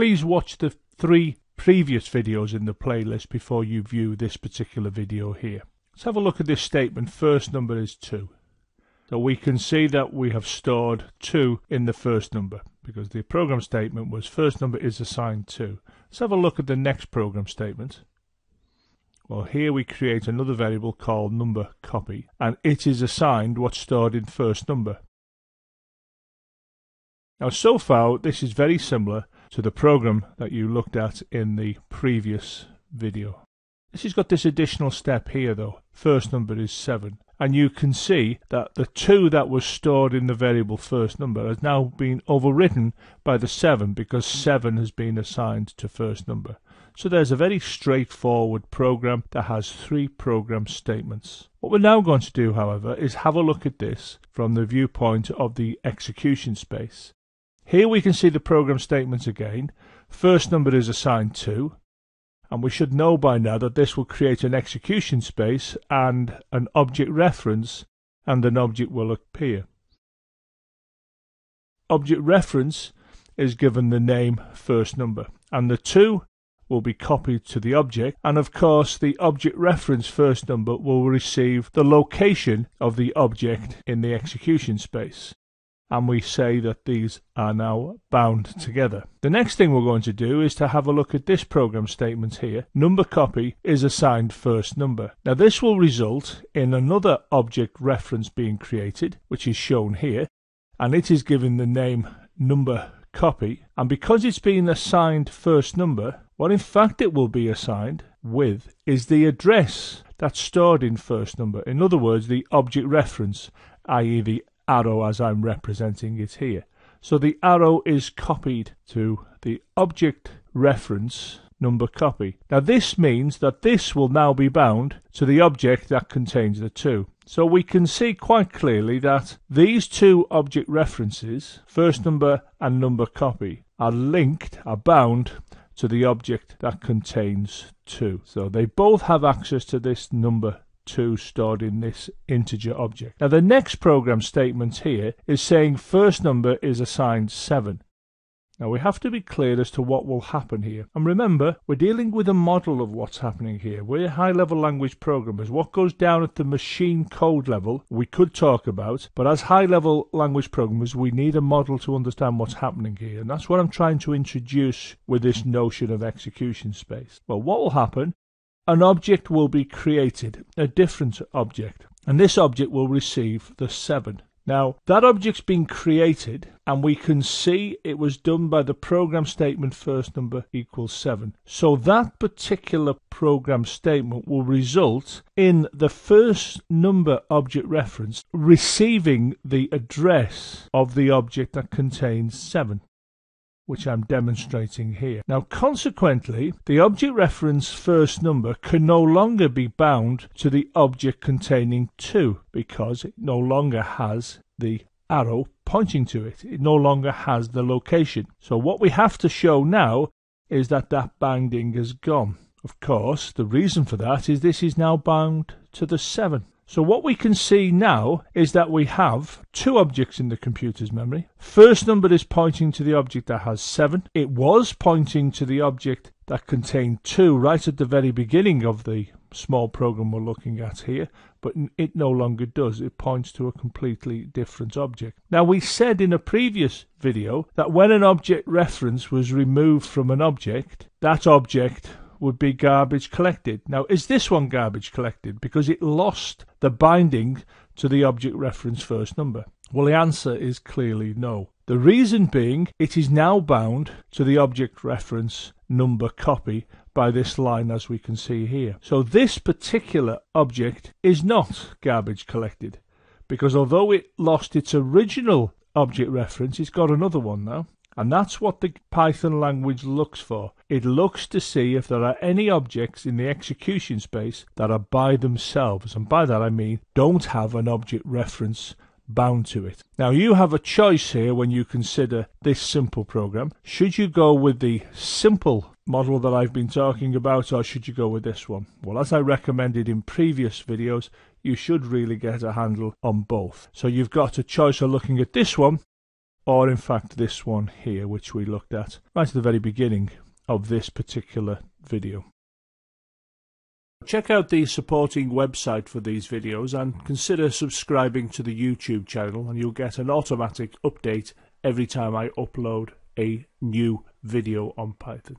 Please watch the three previous videos in the playlist before you view this particular video here. Let's have a look at this statement. First number is 2. So we can see that we have stored 2 in the first number because the program statement was first number is assigned 2. Let's have a look at the next program statement. Well, here we create another variable called number copy, and it is assigned what's stored in first number. Now, so far, this is very similar to the program that you looked at in the previous video. This has got this additional step here, though. First number is 7. And you can see that the 2 that was stored in the variable first number has now been overwritten by the 7 because 7 has been assigned to first number. So there's a very straightforward program that has three program statements. What we're now going to do, however, is have a look at this from the viewpoint of the execution space. Here we can see the program statements again. First number is assigned 2, and we should know by now that this will create an execution space and an object reference, and an object will appear. Object reference is given the name first number, and the 2 will be copied to the object and of course the object reference first number will receive the location of the object in the execution space and we say that these are now bound together. The next thing we're going to do is to have a look at this program statement here. Number copy is assigned first number. Now this will result in another object reference being created, which is shown here, and it is given the name number copy, and because it's been assigned first number, what in fact it will be assigned with is the address that's stored in first number. In other words, the object reference, i.e. the arrow as I'm representing it here. So the arrow is copied to the object reference number copy. Now this means that this will now be bound to the object that contains the two. So we can see quite clearly that these two object references, first number and number copy, are linked, are bound to the object that contains 2. So they both have access to this number 2 stored in this integer object. Now the next program statement here is saying first number is assigned 7. Now we have to be clear as to what will happen here. And remember, we're dealing with a model of what's happening here. We're high level language programmers. What goes down at the machine code level, we could talk about, but as high level language programmers, we need a model to understand what's happening here. And that's what I'm trying to introduce with this notion of execution space. Well, what will happen? An object will be created, a different object, and this object will receive the 7. Now, that object's been created, and we can see it was done by the program statement first number equals 7. So that particular program statement will result in the first number object reference receiving the address of the object that contains 7 which I'm demonstrating here. Now, consequently, the object reference first number can no longer be bound to the object containing 2 because it no longer has the arrow pointing to it. It no longer has the location. So what we have to show now is that that binding has gone. Of course, the reason for that is this is now bound to the 7. So what we can see now is that we have two objects in the computer's memory. First number is pointing to the object that has 7. It was pointing to the object that contained 2 right at the very beginning of the small program we're looking at here, but it no longer does. It points to a completely different object. Now we said in a previous video that when an object reference was removed from an object, that object would be garbage collected. Now, is this one garbage collected because it lost the binding to the object reference first number? Well, the answer is clearly no. The reason being it is now bound to the object reference number copy by this line as we can see here. So this particular object is not garbage collected because although it lost its original object reference, it's got another one now. And that's what the Python language looks for. It looks to see if there are any objects in the execution space that are by themselves. And by that I mean don't have an object reference bound to it. Now you have a choice here when you consider this simple program. Should you go with the simple model that I've been talking about or should you go with this one? Well, as I recommended in previous videos, you should really get a handle on both. So you've got a choice of looking at this one or in fact this one here which we looked at right at the very beginning of this particular video. Check out the supporting website for these videos and consider subscribing to the YouTube channel and you'll get an automatic update every time I upload a new video on Python.